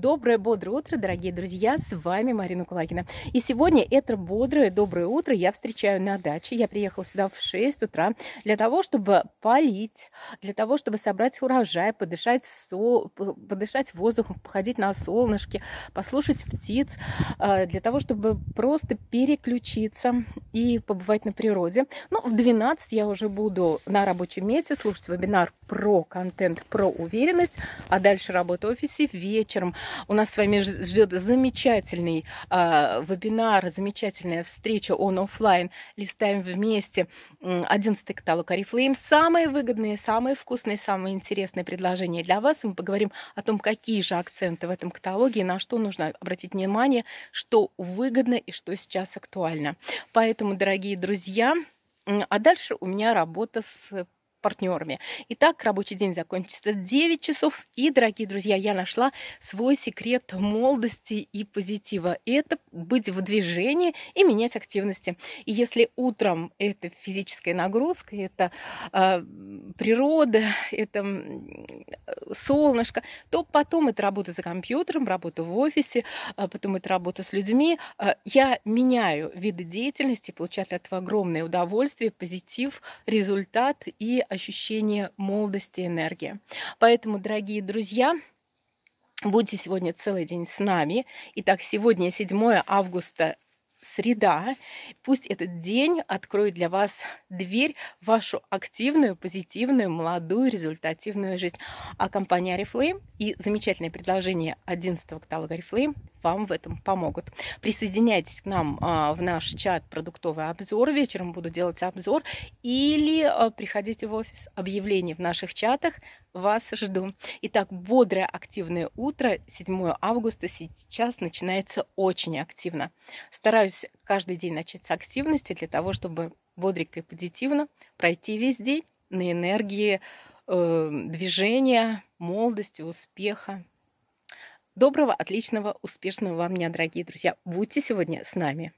Доброе, бодрое утро, дорогие друзья! С вами Марина Кулагина. И сегодня это бодрое, доброе утро я встречаю на даче. Я приехала сюда в 6 утра для того, чтобы полить, для того, чтобы собрать урожай, подышать, сол, подышать воздухом, походить на солнышке, послушать птиц, а, для того, чтобы просто переключиться и побывать на природе. Ну, в 12 я уже буду на рабочем месте слушать вебинар про контент, про уверенность, а дальше работа в офисе вечером у нас с вами ждет замечательный э, вебинар, замечательная встреча он офлайн. Листаем вместе 11 каталог Oriflame. Самые выгодные, самые вкусные, самые интересные предложения для вас. Мы поговорим о том, какие же акценты в этом каталоге на что нужно обратить внимание, что выгодно и что сейчас актуально. Поэтому, дорогие друзья, а дальше у меня работа с партнерами. Итак, рабочий день закончится в 9 часов. И, дорогие друзья, я нашла свой секрет молодости и позитива. Это быть в движении и менять активности. И если утром это физическая нагрузка, это э, природа, это солнышко, то потом это работа за компьютером, работа в офисе, а потом это работа с людьми. Э, я меняю виды деятельности, получаю от этого огромное удовольствие, позитив, результат и ощущение молодости и энергии. Поэтому, дорогие друзья, будьте сегодня целый день с нами. Итак, сегодня 7 августа среда. Пусть этот день откроет для вас дверь в вашу активную, позитивную, молодую, результативную жизнь. А компания Oriflame и замечательное предложение 11 каталога Oriflame вам в этом помогут. Присоединяйтесь к нам а, в наш чат «Продуктовый обзор». Вечером буду делать обзор. Или а, приходите в офис. Объявления в наших чатах. Вас жду. Итак, бодрое активное утро. 7 августа сейчас начинается очень активно. Стараюсь каждый день начать с активности для того, чтобы бодренько и позитивно пройти весь день на энергии э, движения, молодости, успеха, Доброго, отличного, успешного вам дня, дорогие друзья. Будьте сегодня с нами.